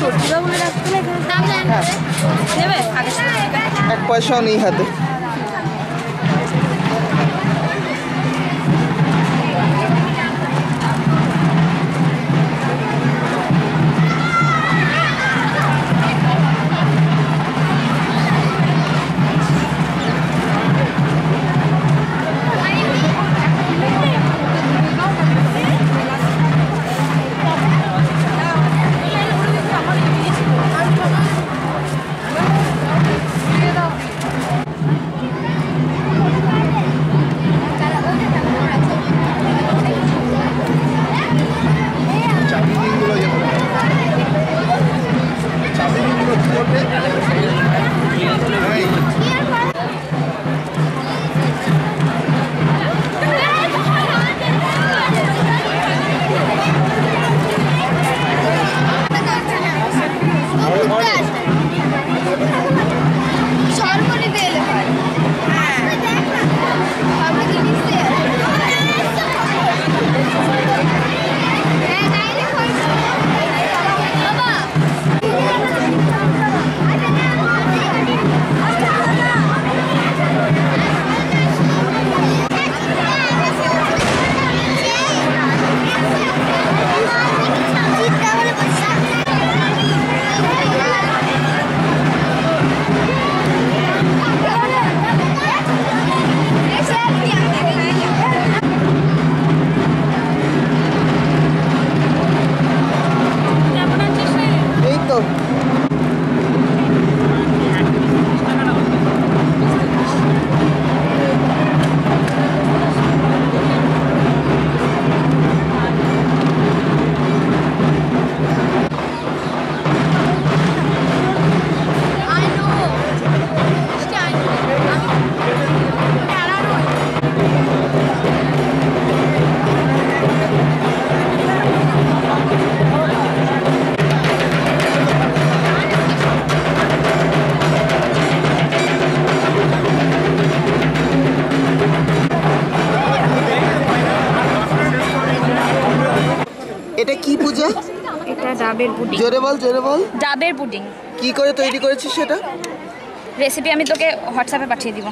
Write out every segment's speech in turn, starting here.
দাম দেন নেবে আগে এক পয়সাও নেই হাতে। এটা কি পূজা? এটা ডাবের পুডিং। জোরে বল জোরে বল। ডাবের পুডিং। কি করে তৈরি করেছিস সেটা? রেসিপি আমি তোকে হোয়াটসঅ্যাপে পাঠিয়ে দিব।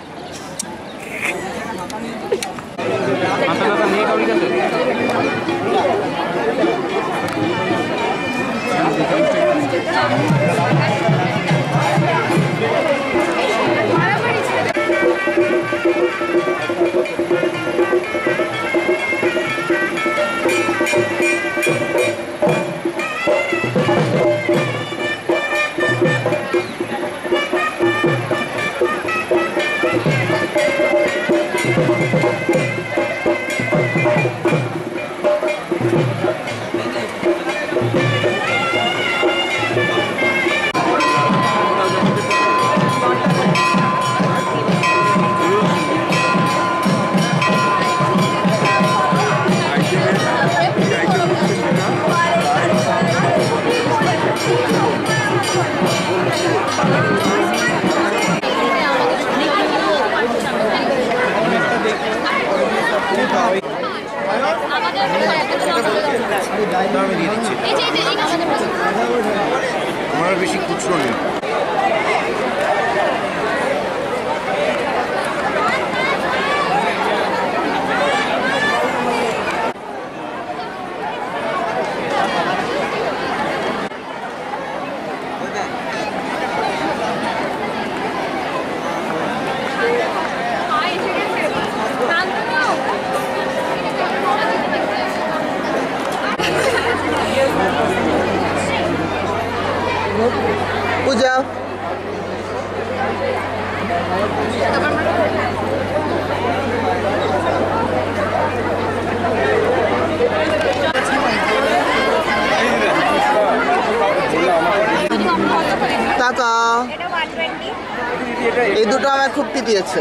এই দুটো আমার খুব দিয়েছে